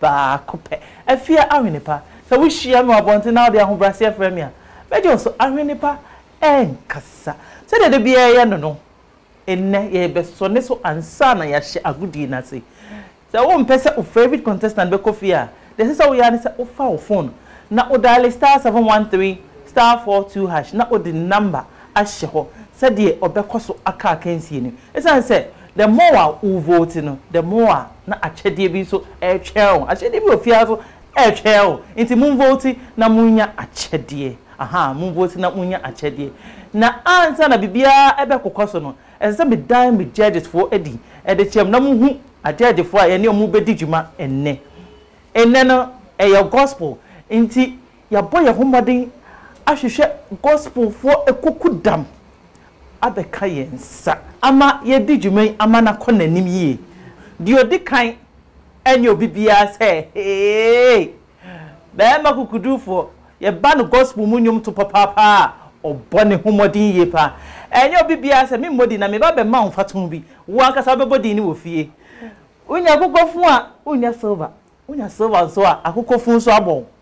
Baako pɛ. Afia Ahwenepa, Sɛ wohyia me wɔ abɔnten na wode ahobrɛaseɛ frɛ me a, mɛgye wo so. Ahwenepa nkasa. Sɛdeɛ da biara yɛyɛ no no, nnɛ yɛrebɛsɔ ne so ansa na yɛahyɛ agodie no ase. Sɛ wompɛ sɛ wo favourite contestant bɛkɔ fie a, deɛ ɛsɛ sɛ woyɛ ara ne sɛ wofa wo phone na wo diale star seven one three star four two hash na wode ne number ahyɛ hɔ sɛdeɛ ɔbɛkɔ so aka akansie no. Ɛsiane sɛ The more a wo vote no, the more a na akyɛdeɛ bi nso retwɛn wo. Akyɛdeɛ bi wɔ fie ha so retwɛn wo. Nti mo vote na mo nya akyɛdeɛ. Ahaa, mo vote na mo nya akyɛdeɛ. Na ansa na biribiara ɛbɛkokɔ so no, ɛsɛ sɛ me dan me judges foɔ adi de kyerɛ mo na mo hu a judge foɔ a yɛne wɔn bɛdi dwuma nnɛ. Nnɛ no, ɛyɛ gospel. Nti. Yɛabɔ yɛn ho mmɔden ahwehwɛ Gospelfoɔ akukudam abɛka yɛn nsa ama yɛadi dwuma yi ama no akɔ n'anim yie. Deɛ ɔdi kan nyɛ obi biara sɛ, Heei! Barima Kukudufoɔ, yɛba no Gospel mu nnwomto papaapa a, ɔbɔ ne ho mmɔden yie paa. Ɛnyɛ obi biara sɛ, Memmɔ din na meba abɛma wo mfatoho bi. Wo ankasa wobɛbɔ din no wɔ fie. Wonya akokɔfon a, wonnya silver. Wonya silver nso a, akokɔfon nso abɔ wo.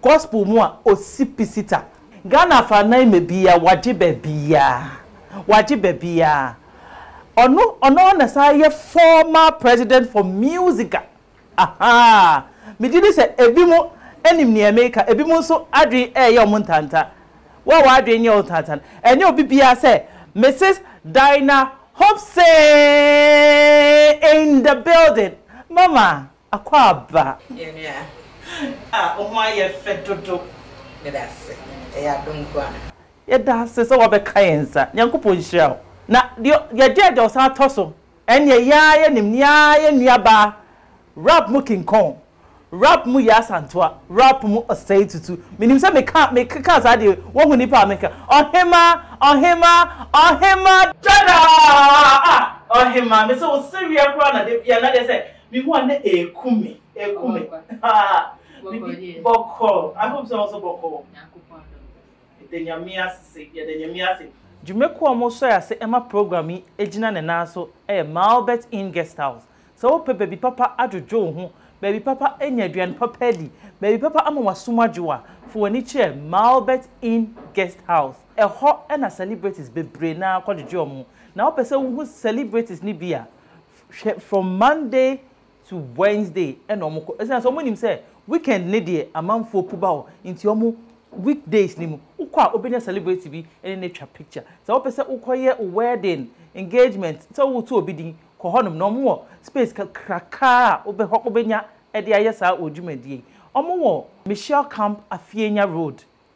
Gospel mu a ɔsi pi sita. Ghana fa nan mɛ biaa wagye bɛbiaa wagye bɛbiaa ɔno ɔno ara na saa yɛ former president for musica ahaa megye di sɛ ebi mo nim neɛ meka ebi mo nso adwene ɛɛyɛ ɔmo ntanta wo a w'adwene nyɛ wo ntanta no ɛnyɛ obi biaa sɛ Mrs Dinah Hopson in the building mama. Akwaaba. Yɛn nua. A wo ho ayɛ fɛ dodo. Meda ase. Ɛyɛ adom nko a. Yɛda ase sɛ woabɛka yɛn nsa. Nyankopɔn nhyira wo. Na deɛ yɛgyaagya wo san tɔ so. Ɛnneɛ yɛn ara yɛnim nea yɛn nua baa rap mu kinkɔn. Rap mu yɛ asantoa. Rap mu ɔsɛe tutu. Menim sɛ meka, mekeka saa deɛ woahu nipa a meka. Ɔhemaa, ɔhemaa, ɔhemaa. Dadaa! Ah! Ɔhemaa, mese wo sewia koraa na da biara na deɛ sɛ Me ho a na ɛreku me, ɛreku me, haa, mede bɔkɔɔ, I hope sɛ wo nso bɔkɔɔ, yɛda Nyame ase, yɛda Nyame ase. Dwumakuo a wɔsɔre ase ma program yi gyina ne nan so yɛ Malbert Inn Guesthouse. Sɛ wopɛ baabi papa adwodwo wo ho, baabi papa anya aduane papa adi, baabi papa ama w'asom adwo a, fa w'ani kyerɛ Malbert Inn Guesthouse. Ɛhɔ na celebrities bebree no ara kɔdwodwo wɔn ho. Na wopɛ sɛ wohu celebrities no bi a, Hwɛ from Monday to Wednesday ɛna ɔmo kɔ ɛsiane sɛ ɔmo nim sɛ weekend ne deɛ amanfoɔ pu ba hɔ nti ɔmo week days no mu wokɔ a wobɛnya celebrity bi ne no atwa picture sɛ wopɛ sɛ wokɔ yɛ wo wedding engagement sɛ wo to obi din kɔ hɔ nom na ɔmo wɔ space kakrakaa a wobɛ hɔ wobɛnya ɛde ayɛ saa wɔ dwumadie yi ɔmo wɔ Michelle camp Afienya road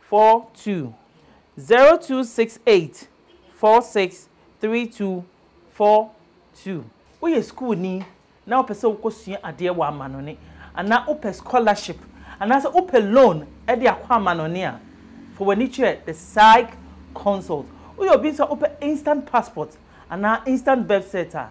four two zero two six eight four six three two four two. Woyɛ sukuuni na wopɛ sɛ wokɔsua adeɛ wɔ amanɔne anaa wopɛ scholarship anaasɛ wopɛ loan de akɔ amanɔne a, fa w'ani kyerɛ The Psych Consult. Woyɛ obi nso a wopɛ instant passport anaa instant birth cert a,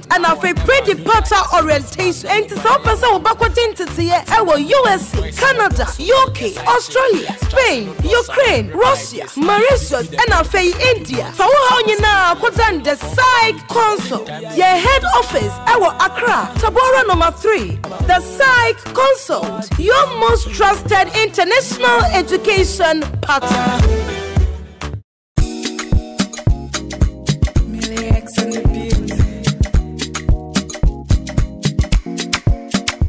Ɛna afei pre-departure orientation. Enti sɛ wopɛ sɛ wobɛkɔgye nteteeɛ wɔ USA, Canada, UK, Australia, Spain, Ukraine, Russia, Mauritius, ɛna afei India, fa wo haw nyinaa kɔdan the Psych Consult. Yɛn head office wɔ Accra, Tabora Number 3. The Psych Consult, your most trusted international education partner.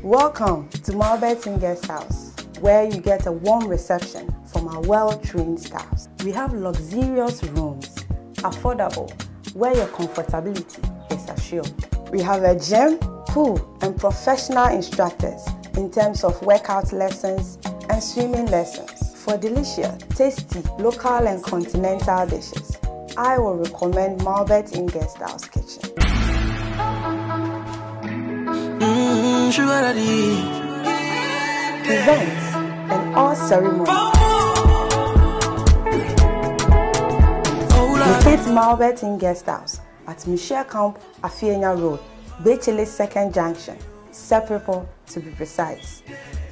Welcome to Marbertin Guest House, where you get a warm reception from our well-trained staffs. We have luxurious rooms, affordable, where your comfortability is assured. We have a gym, pool, and professional instructors in terms of workout lessons and swimming lessons. For delicious, tasty, local and continental dishes, I will recommend Malbert in Guest House Kitchen. Mm-hmm, Events and all ceremonies. Visit Malbert in Guest House at Michelle Camp, Afienya Road, Bechele 2nd Junction, Sepulchre to be precise.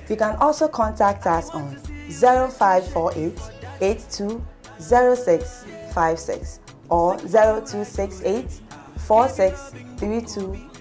You can also contact us on 0548 820656 or 0268 463242.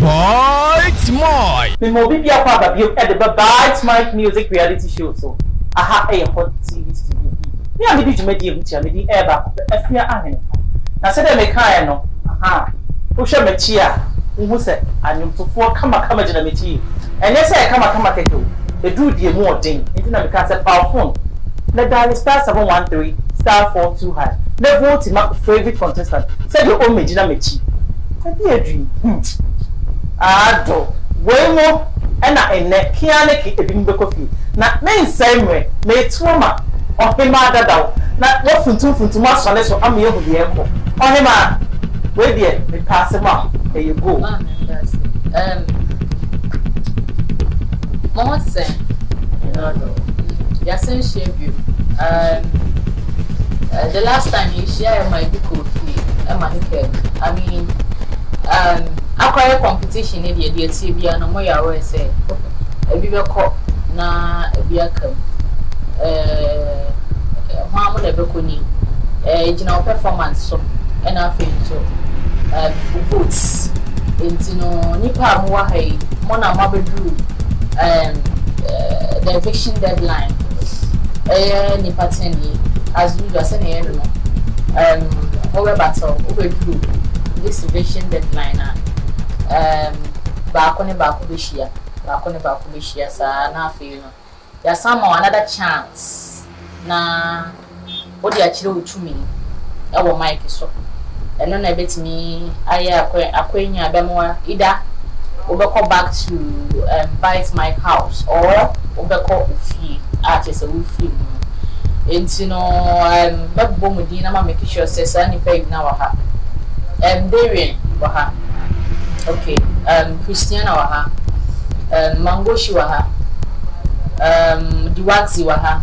Byte Mike. Mema obi biako aba bio de ba Byte Mike Music Reality Show so. Aha yɛ Hot TV studio bi. Me a medi dwumadie ho tua, mede ɛyɛ baako pɛ, Afia Aheneka. Na sɛdeɛ mekaeɛ no, aha, wohwɛ m'akyi a, wohu sɛ anwomtofoɔ kamakama gyina m'akyi yi. Ɛnyɛ sɛ ɛkamakama kɛkɛ o, ɛduru deɛ mu ɔden, enti na mekaa sɛ paw phone na daale star seven one three star four two hash na vote ma favorite contestant sɛdeɛ ɔmmɛgyina m'akyi. Ɛbi adwin hmm. Aado, woi mo ɛna nnɛ kea ne ke ebinom bɛkɔ fie na mensɛe mmerɛ meeto ama Ɔhemaa Dadaw na wafuntum funtum asɔ ne so ama yɛahu deɛ ɛrekɔ. Ɔhemaa, wei deɛ mepɛ asɛm a ɛyɛ goal. Maa me meda ase ehm mo ho te sɛn? Aado, yɛasan hyia bio ehm. the last time yehyiaeɛ ma ebi kɔɔ fie ma ne kɛɛm I mean um, akɔyɛ competition ne deɛ deɛ tie biara no moyɛ aware sɛ ebi bɛkɔ na ebi aka mu ɛɛ ho a mo na ɛbɛkɔ ni ɛɛ gyina wo performance so ɛna afei nso um, votes nti no nipa a mowɔ ha yi mo na moabɛduru um, uh, the eviction deadline ɛyɛ nnipa tenenee, as usual, sɛnea ɛyɛ no no, um, mobɛbata o, wobɛduru this eviction deadline a, um, baako ne baako bɛhyia, baako ne baako bɛhyia saa, na afei no, yɛasan ma another chance, na wode akyerɛ wo tumi wɔ mic so. Ɛno na ɛbɛtumi ayɛ akwannya a ɛbɛma wo either wobɛkɔ back to Bite Mic House or wobɛkɔ wo fie a kyerɛ sɛ worefiri mu no. Enti no mɛbobɔ mo din na ma make sure sɛ saa nnipa yi nyinaa wɔ ha. Um, Darian wɔ ha. Okay, um, Christiana wɔ ha. Um, Mangoshi wɔ ha. Um, Diwaxi wɔ ha.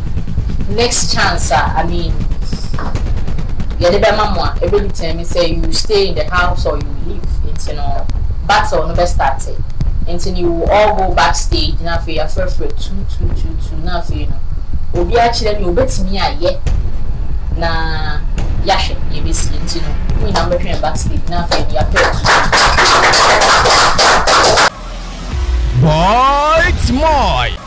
next chance a I mean yɛde bɛma mo a ɛbɛ determine sɛ you will stay in the house or you will leave nti no battle no bɛ starte nti no you will all go back stage na afei yɛafrɛfrɛ tu tu tu tu na afei no obi akyerɛ nea obɛtumi ayɛ na yɛahwɛ nea ɛbɛsie nti no mo nyinaa mbɛhwɛ yɛn back stage na afei no yɛapɛ tu Boy Tmoy!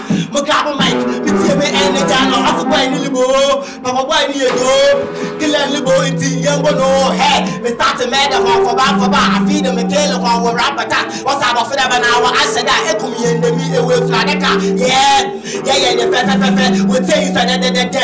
Mo grab mic, me tie me ɛne gya no Hustle boy ne libo, papa boy ne yɛ do Killer ne libo, nti yɛn bɔ no Hey, me start murder hɔ fɔba fɔba I feed them, me kill hɔ wɔ rap attack Wɔ sa bɔ fɛdɛ bɛ na wɔ ahyɛ da Ɛkum yɛn dɛ mi ɛwɔ firi adaka Yeah, yɛ yɛ ne fɛ fɛ fɛ fɛ Wɔ tie yi sɛ dɛ dɛ dɛ dɛ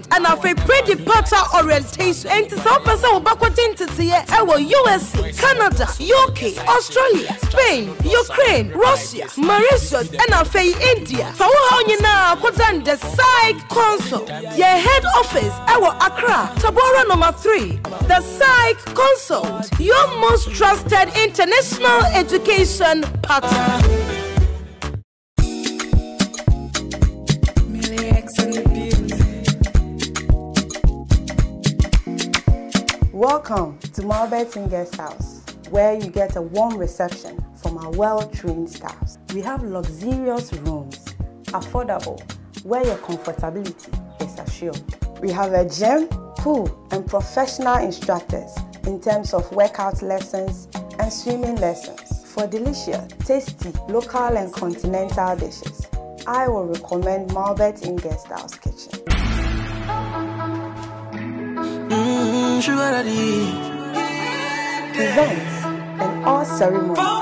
Ɛna afei pre departure orientation enti sɛ wopɛ sɛ wobɛkɔgye nteteeɛ ɛwɔ usa canada uk australia spain ukraine russia mauritius ɛna afei india fa wo haw nyinaa kɔda ndɛ psych consul yɛn head office ɛwɔ accra tabora number 3 the psych consult your most trusted international education partner Welcome to Marlborough Guest House, where you get a warm reception from our well-trained staff. We have luxurious rooms, affordable, where your comfortability is assured. We have a gym, pool, and professional instructors in terms of workout lessons and swimming lessons. For delicious, tasty, local and continental dishes, I will recommend Malbert in Guest House Kitchen. Mm, Events and all ceremonies.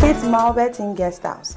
Visit Malbert in Guest House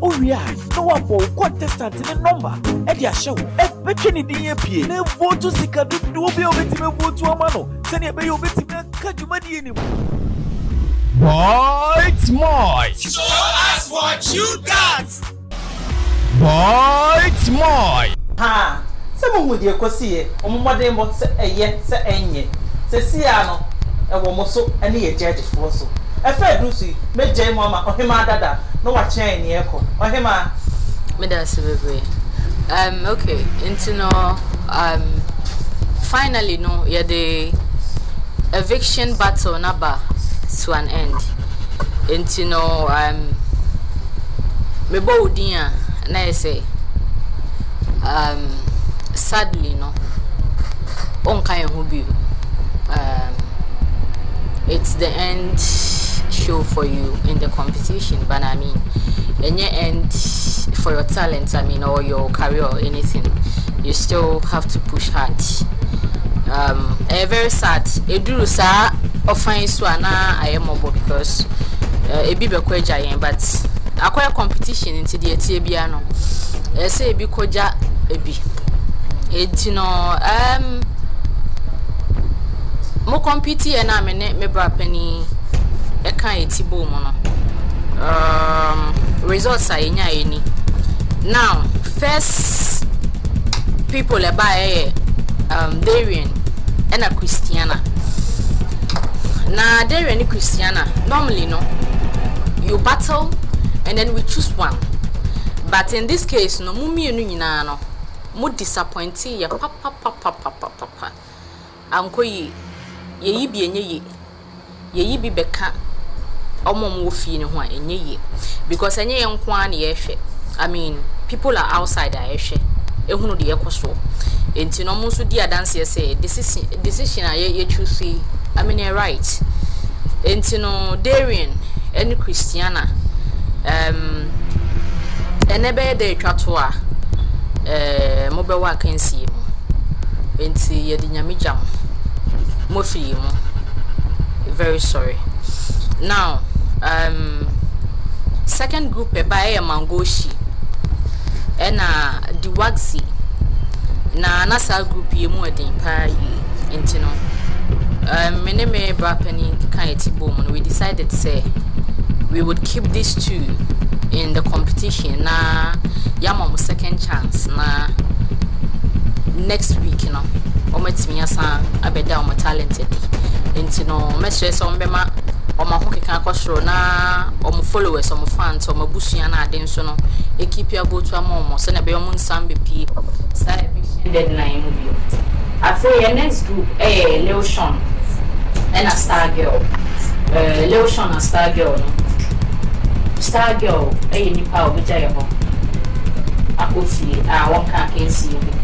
Wowie a, na wɔabɔ wo contestant ne nɔmba de ahyɛ wo. Ɛbɛtwe ne din apue na avotu sika dodoɔ bi a wobɛtumi avotu ama no sɛdeɛ ɛbɛyɛ wobɛtumi aka dwumadie no mu. Boy Tmoy! Show us what you got! Boy Tmoy! Haa! Sɛ mohu deɛ ɛkɔsiiɛ, wɔn mmɔdenbɔ, sɛ ɛyɛ, sɛ ɛnyɛ. Seesei ara no, ɛwɔ mo so ne yɛn judge. toɔ so. Ɛfɛ aduru so yi, mɛgyae mu ama Ɔhemaa Dada na wakyerɛ yɛn nea ɛrekɔ. Ɔhemaa. Meda ase bebree. Um, okay, nti no, um, finally no, yɛde eviction battle no aba to an end. Nti no, um, mebɔ wo din a, na yɛ sɛ, um, sadly no, Ɔnka yɛn ho bio um, It's the end show for you in the competition but I mean ɛnyɛ end for your talent I mean or your career or anything you still have to push hard um, ɛyɛ very sad ɛduru saa ɔfa yi so a na ayɛ mmɔbɔ because uh, ebi bɛkɔ agya yɛn but akɔyɛ competition nti deɛ ɛteɛ biara no ɛsɛ ebi kogya bi. Enti no, ɛɛm, mo kɔmpitiiɛ no a me ne me bra panin ɛka eti bɔɔ mu no, um, results a yɛnya yɛ ni. Now, first people ɛbaa yɛ yɛ um, Darian ɛna Christiana. Na Darian ne Christiana, normally no, you battle and then we choose one. But in this case no mo mmienu nyinaa no mo disappointee yɛ papapapapapapa ankɔ yie yɛyi bi ɛnyɛ yie yɛyi bi bɛka wɔn a wɔwɔ fie no ho a ɛnyɛ yie because ɛnyɛ yɛn nko ara na yɛrehwɛ I mean people are outside a yɛhwɛ ɛhunu deɛ ɛkɔ soɔ nti no wɔn nso di adanseɛ sɛ decision decision a yɛ yɛ choose yi I mean ɛyɛ right nti no Darian ɛne Christiana um, Ɛnnɛ bɛyɛ dɛ etwa to a mobɛwɔ akansie mu, enti yɛde Nyame gya mo. Mofi yɛ mu. Very sorry. Now, um, second group ɛba ɛyɛ Mangoshi, ɛna Diwagsi, na na saa group yɛ mu ɛden paa yie. Nti no, um, me ne me bra panyin ka eti bom no, we decided sɛ we would keep these two in the competition na yɛama wɔn second chance na next week no wɔatumi asan abɛda wɔn talent adi nti no wɔmɛsrɛ sɛ wɔbɛma wɔn ho keka akɔ soro na wɔn followers wɔn fans wɔn abusua no ade nso no ekipi abotu ama wɔn sɛnea ɛbɛyɛ wɔn nsan bepie saa eviction deadline mu bio Afei yɛn next group yɛ Lil Sean na Star Girl. Ɛɛ Lil Sean na Star Girl no, Star Girl yɛ nipa a obegya yɛn hɔ akɔ fie a ɔnka akansie ho bio.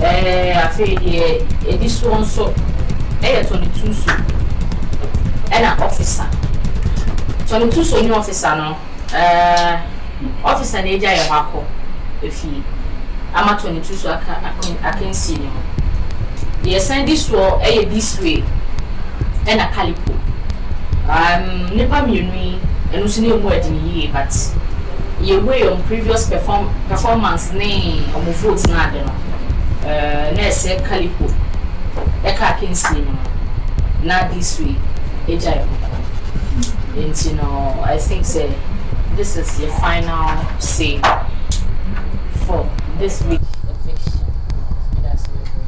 Ɛɛ afei deɛ edi soɔ nso yɛ Tony Tuso na Officer. Tony Tuso ne Officer no. Eh, officer na agya yɛ hɔ akɔ efie ama tɔ ne tu so aka akansie ne mu. Deɛ ɛsan di soɔ ɛyɛ this way ɛna kalipo. Um, nipa mmienu yi ɛno nso ne ɔmu adi ne yie but yɛ way ɔmo previous perform performance ne ɔmo vote na ade no eh, na ɛsɛ kalipo ɛka akansie ne mu na this way agya yɛ hɔ. Nti no I think sɛ this is yɛ final say for this week eviction. Medase bebree.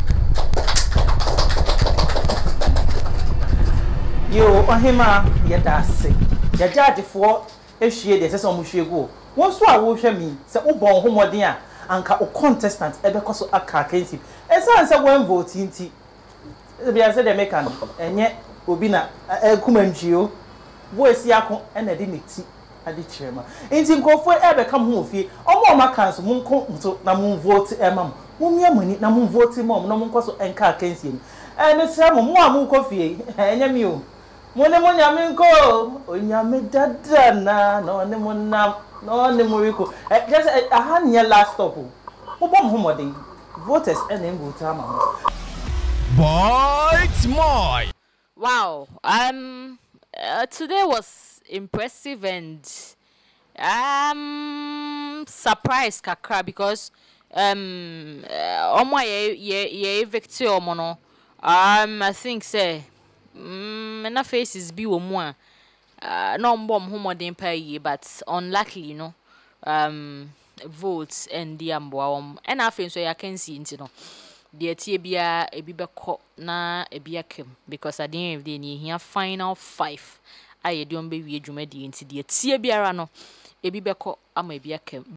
Yoo Ɔhemaa yɛda ase. Yɛ gyaagefoɔ ahwie deɛ ɛsɛ sɛ wɔn hwie gu o. Wo nso a worehwɛ me yi, sɛ wo bɔɔ wo ho mmɔden a, anka wo contestant bɛkɔ so aka akansi. Ɛsiane sɛ wo anvote nti, Ebia sɛdeɛ meka no, ɛnyɛ obi na ɛrekum antwie o, bo a ɛsi ako na ɛde ne ti adi kyerɛ ma enti nkurɔfoɔ rebɛka mo ho wɔ fie. Wɔn a wɔaka nso, monkɔ so na monvote mma mo. Momia mo ani na monvote mma wɔn na wɔnkɔ so nka akansie no. Mesrɛ mo, mo a morekɔ fie yi, ɛnyɛ me o, Mo ne mo Nyame nkɔ o, Onyame dada na na ɔne mo nam, na ɔne mo rekɔ. Ɛ, kyerɛ sɛ, ɛ, aha nyɛ last stop o. Mobɔ mo ho mmɔden, voters na ɛmvote ama mo. Boit moi. Wow um today was impressive and Um surprise kakra because um wɔn a yɛ yɛ yɛ evicti wɔn no um I think sɛ mm na faces bi wɔ mu a uh, na wɔbɔ wɔn ho mmɔden paa yie but unluckily no um vote ɛndi amboa wɔn ɛna afei nso ɛyɛ akansie nti no deɛ ɛteɛ biara ebi bɛkɔ na ebi aka mu because at the end of the day nea ehia final five a yɛde wɔn bɛwie dwumadie nti deɛ tie biara no ebi bɛkɔ ama ebi aka mu.